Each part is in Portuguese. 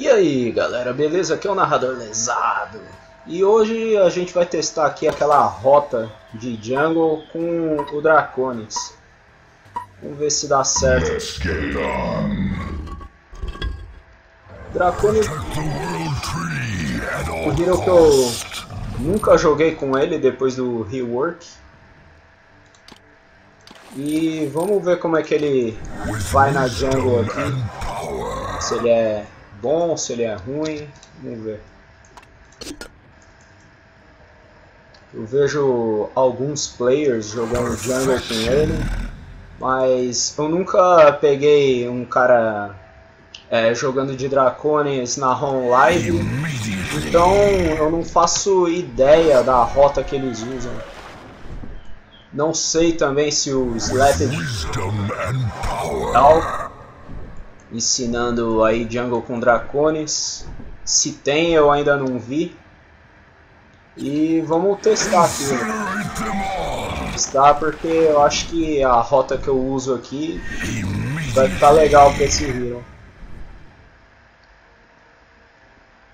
E aí galera, beleza? Aqui é o Narrador Lesado e hoje a gente vai testar aqui aquela rota de jungle com o Draconis. Vamos ver se dá certo. Draconis o que eu nunca joguei com ele depois do rework. E vamos ver como é que ele vai na jungle aqui. Se ele é bom, se ele é ruim. Vamos ver. Eu vejo alguns players jogando jungle com ele, mas eu nunca peguei um cara é, jogando de Dracones na home live, então eu não faço ideia da rota que eles usam. Não sei também se o Slap tal ensinando aí jungle com Dracones. Se tem, eu ainda não vi. E vamos testar aqui. Testar porque eu acho que a rota que eu uso aqui vai ficar legal para esse hero.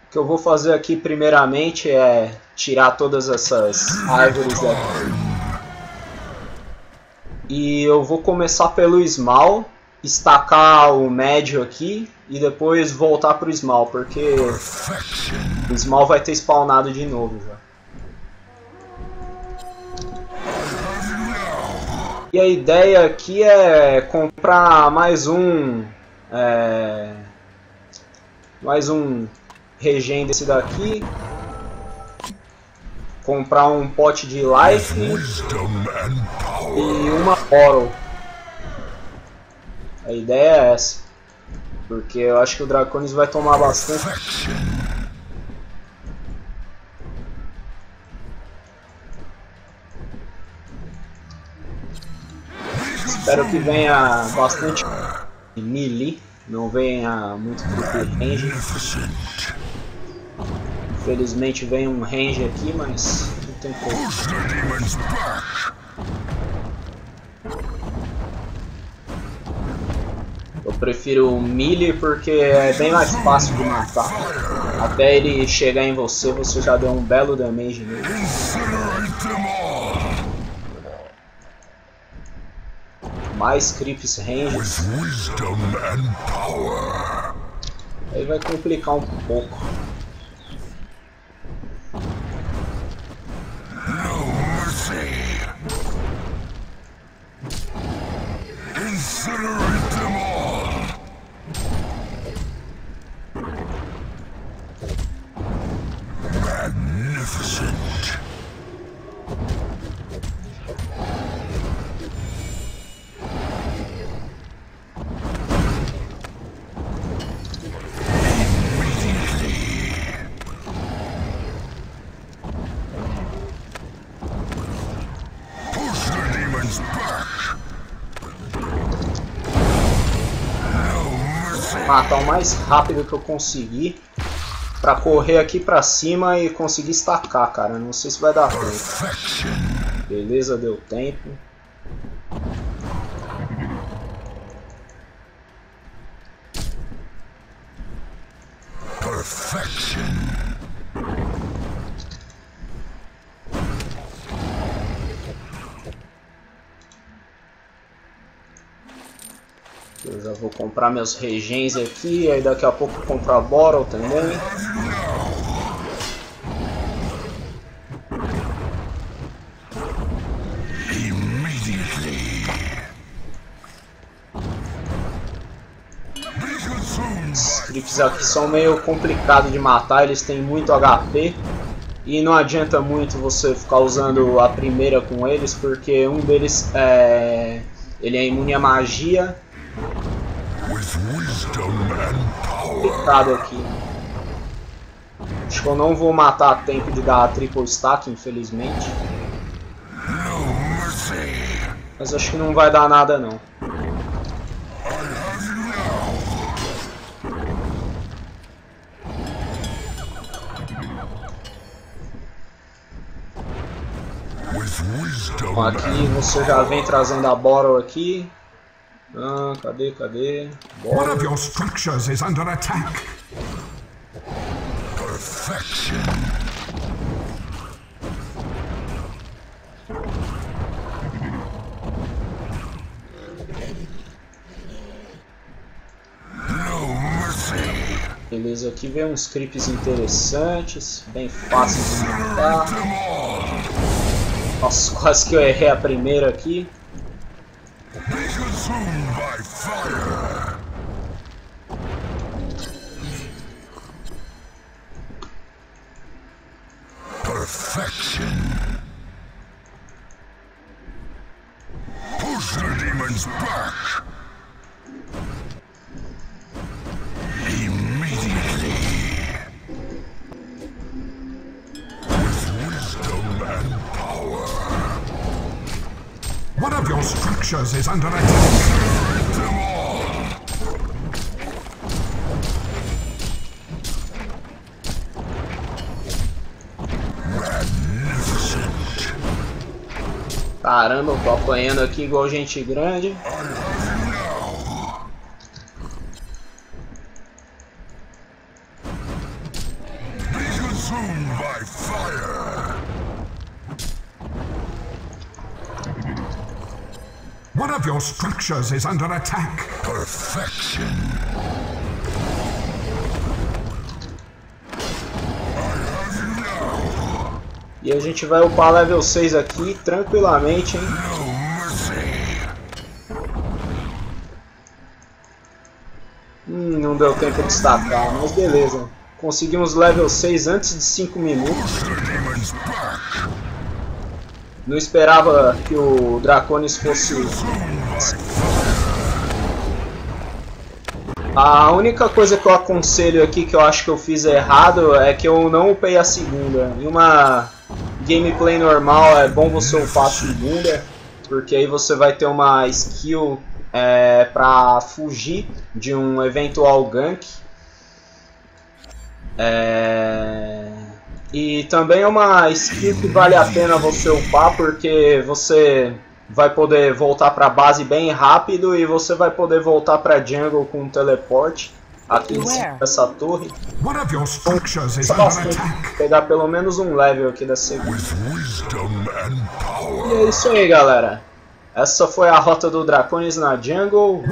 O que eu vou fazer aqui primeiramente é tirar todas essas árvores daqui. E eu vou começar pelo Small, estacar o médio aqui e depois voltar pro Small, porque o Small vai ter spawnado de novo já. E a ideia aqui é comprar mais um é, mais um regen desse daqui. Comprar um pote de life e uma bottle a ideia é essa porque eu acho que o Draconis vai tomar bastante Espero que venha bastante melee, não venha muito range. Infelizmente vem um range aqui, mas não tem como. Eu prefiro o melee porque é bem mais fácil de matar. Até ele chegar em você, você já deu um belo damage nele. mais creeps range. Aí vai complicar um pouco. No mercy. Incinerate matar o mais rápido que eu conseguir pra correr aqui pra cima e conseguir estacar, cara. Não sei se vai dar tempo. Beleza, deu tempo. Perfection. Eu já vou comprar meus regens aqui, aí daqui a pouco comprar Bottle também. Os creeps aqui são meio complicados de matar, eles têm muito HP. E não adianta muito você ficar usando a primeira com eles, porque um deles é, ele é imune à magia Complicado aqui. Acho que eu não vou matar a tempo de dar a triple stack, infelizmente. Mas acho que não vai dar nada não. aqui você já vem trazendo a Bottle aqui. Ah, cadê, cadê? Bora. One of your structures is under attack. Beleza, aqui vem uns creeps interessantes, bem fáceis de matar. Nossa, quase que eu errei a primeira aqui. By fire, perfection. Push the demons back. One of your structures is under attack. Caramba, eu tô apanhando aqui igual gente grande. One of your structures is under attack. Perfection. E a gente vai upar level 6 aqui tranquilamente, hein? Hum, não deu tempo de destacar, mas beleza. Conseguimos level 6 antes de 5 minutos. Não esperava que o Draconis fosse... A única coisa que eu aconselho aqui que eu acho que eu fiz errado é que eu não upei a segunda. Em uma gameplay normal é bom você upar a segunda, porque aí você vai ter uma skill é, para fugir de um eventual gank. É... E também é uma skill que vale a pena você upar porque você vai poder voltar para a base bem rápido e você vai poder voltar para jungle com um teleporte aqui em cima dessa torre. Então, bastante pegar pelo menos um level aqui da segunda. E é isso aí, galera. Essa foi a rota do Draconis na jungle.